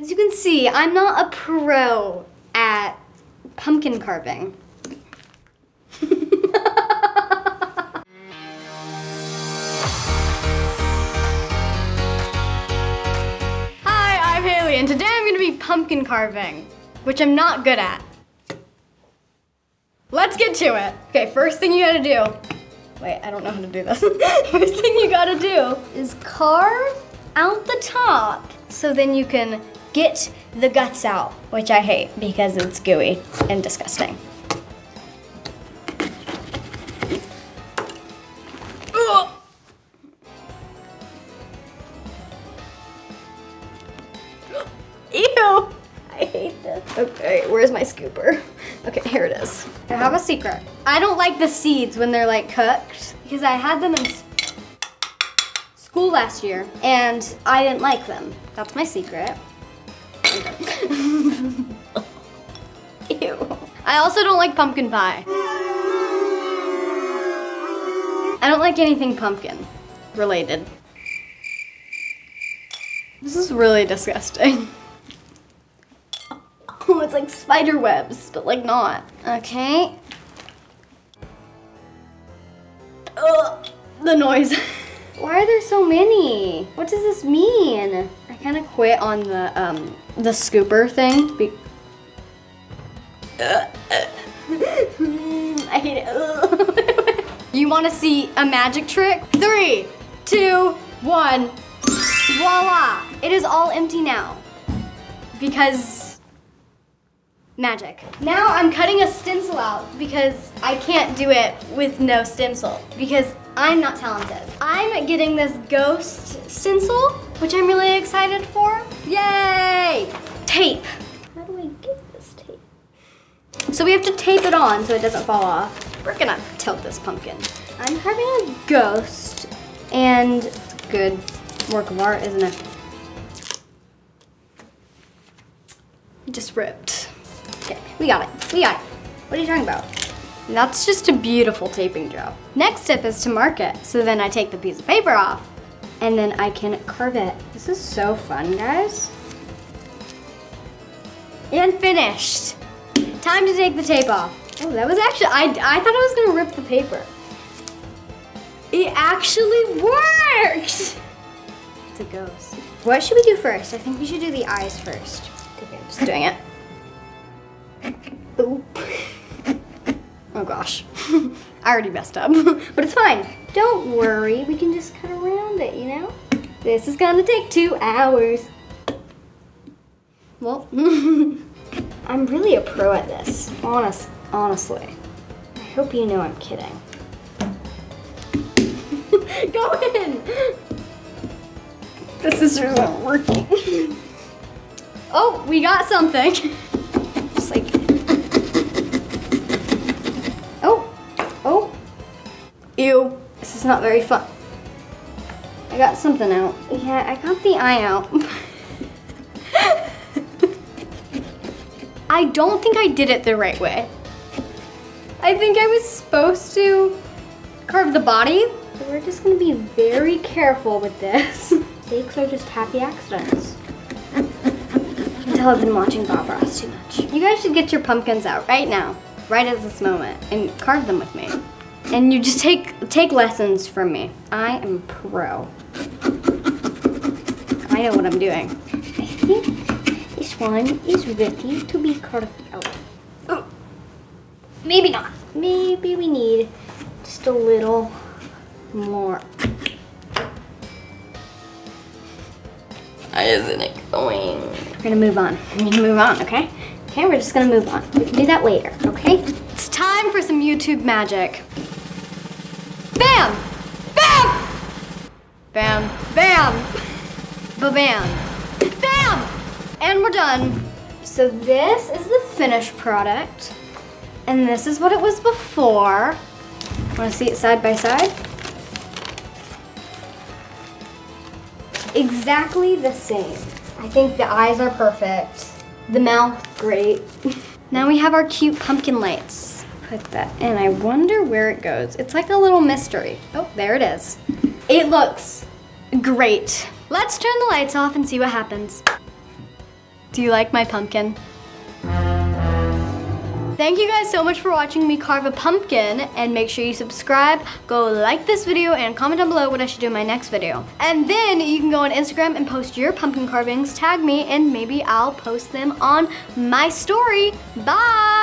As you can see, I'm not a pro at pumpkin carving. Hi, I'm Hayley, and today I'm gonna be pumpkin carving, which I'm not good at. Let's get to it. Okay, first thing you gotta do, wait, I don't know how to do this. first thing you gotta do is carve out the top so then you can get the guts out, which I hate because it's gooey and disgusting. Ugh. Ew! I hate this. Okay, where's my scooper? Okay, here it is. I have a secret. I don't like the seeds when they're like cooked because I had them in school last year and I didn't like them. That's my secret. I also don't like pumpkin pie. I don't like anything pumpkin related. This is really disgusting. Oh, it's like spider webs, but like not. Okay. Ugh, the noise. Why are there so many? What does this mean? I kind of quit on the um the scooper thing. I hate it. you want to see a magic trick? Three, two, one. Voila! It is all empty now because magic. Now I'm cutting a stencil out because I can't do it with no stencil because I'm not talented. I'm getting this ghost stencil, which I'm really excited for. Yay! Tape. How do I get this tape? So we have to tape it on so it doesn't fall off. We're gonna tilt this pumpkin. I'm carving a ghost and good work of art, isn't it? Just ripped. Okay, we got it. We got it. What are you talking about? That's just a beautiful taping job. Next step is to mark it. So then I take the piece of paper off and then I can curve it. This is so fun, guys. And finished. Time to take the tape off. Oh, that was actually, I, I thought I was gonna rip the paper. It actually worked! It's a ghost. What should we do first? I think we should do the eyes first. Okay, I'm just doing it. Oh gosh. I already messed up, but it's fine. Don't worry, we can just cut around it, you know? This is gonna take two hours. Well, I'm really a pro at this, honest, honestly. I hope you know I'm kidding. Go in! This is not working. oh, we got something. Just like, oh, oh, ew. This is not very fun. I got something out. Yeah, I got the eye out. I don't think I did it the right way. I think I was supposed to carve the body. We're just gonna be very careful with this. Mistakes are just happy accidents. Tell I've been watching Bob Ross too much. You guys should get your pumpkins out right now, right at this moment, and carve them with me. And you just take take lessons from me. I am pro. I know what I'm doing. I think one is ready to be carved out. Oh. Maybe not. Maybe we need just a little more. Why isn't it going? We're gonna move on. We're gonna move on, okay? Okay, we're just gonna move on. We can do that later, okay? It's time for some YouTube magic. Bam! Bam! Bam! Bam! Ba-bam! Bam! And we're done. So this is the finished product. And this is what it was before. Wanna see it side by side? exactly the same. I think the eyes are perfect. The mouth, great. now we have our cute pumpkin lights. Put that in. I wonder where it goes. It's like a little mystery. Oh, there it is. It looks great. Let's turn the lights off and see what happens. Do you like my pumpkin? Thank you guys so much for watching me carve a pumpkin and make sure you subscribe, go like this video and comment down below what I should do in my next video. And then you can go on Instagram and post your pumpkin carvings, tag me and maybe I'll post them on my story. Bye!